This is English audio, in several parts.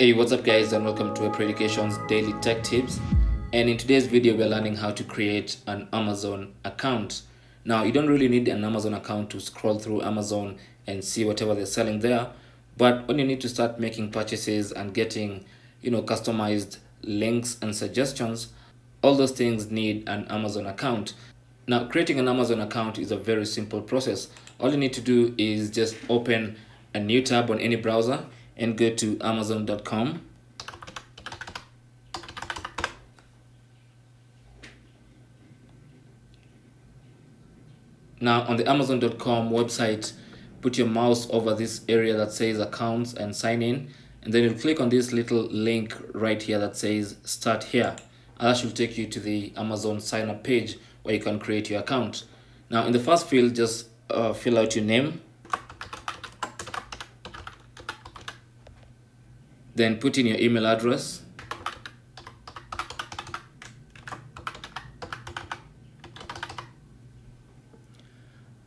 Hey, what's up guys and welcome to Web Education's Daily Tech Tips. And in today's video, we're learning how to create an Amazon account. Now, you don't really need an Amazon account to scroll through Amazon and see whatever they're selling there. But when you need to start making purchases and getting, you know, customized links and suggestions, all those things need an Amazon account. Now, creating an Amazon account is a very simple process. All you need to do is just open a new tab on any browser and go to amazon.com now on the amazon.com website put your mouse over this area that says accounts and sign in and then you click on this little link right here that says start here. And that should take you to the amazon sign up page where you can create your account. Now in the first field just uh, fill out your name then put in your email address.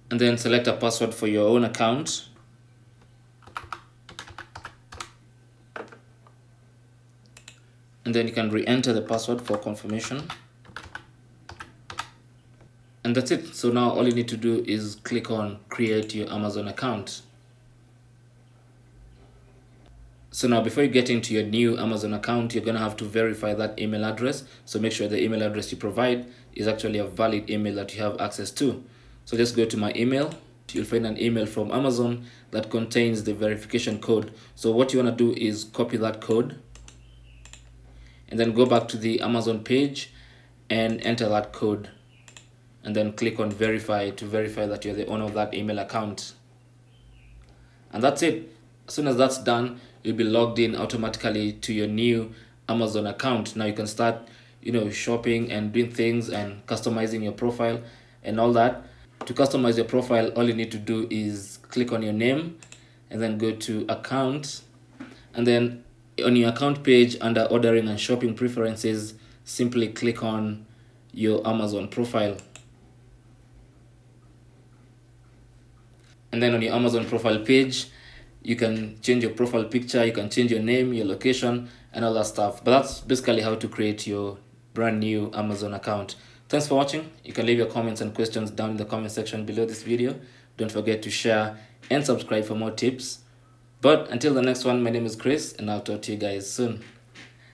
And then select a password for your own account. And then you can re-enter the password for confirmation. And that's it. So now all you need to do is click on create your amazon account so now before you get into your new amazon account you're going to have to verify that email address. So make sure the email address you provide is actually a valid email that you have access to. So just go to my email. You'll find an email from amazon that contains the verification code. So what you want to do is copy that code and then go back to the amazon page and enter that code and then click on verify to verify that you're the owner of that email account. And that's it. As soon as that's done you'll be logged in automatically to your new amazon account. Now you can start you know shopping and doing things and customizing your profile and all that. To customize your profile all you need to do is click on your name and then go to account. And then on your account page under ordering and shopping preferences simply click on your amazon profile. And then on your amazon profile page you can change your profile picture you can change your name your location and all that stuff. But that's basically how to create your brand new amazon account. Thanks for watching. You can leave your comments and questions down in the comment section below this video. Don't forget to share and subscribe for more tips. But until the next one my name is chris and i'll talk to you guys soon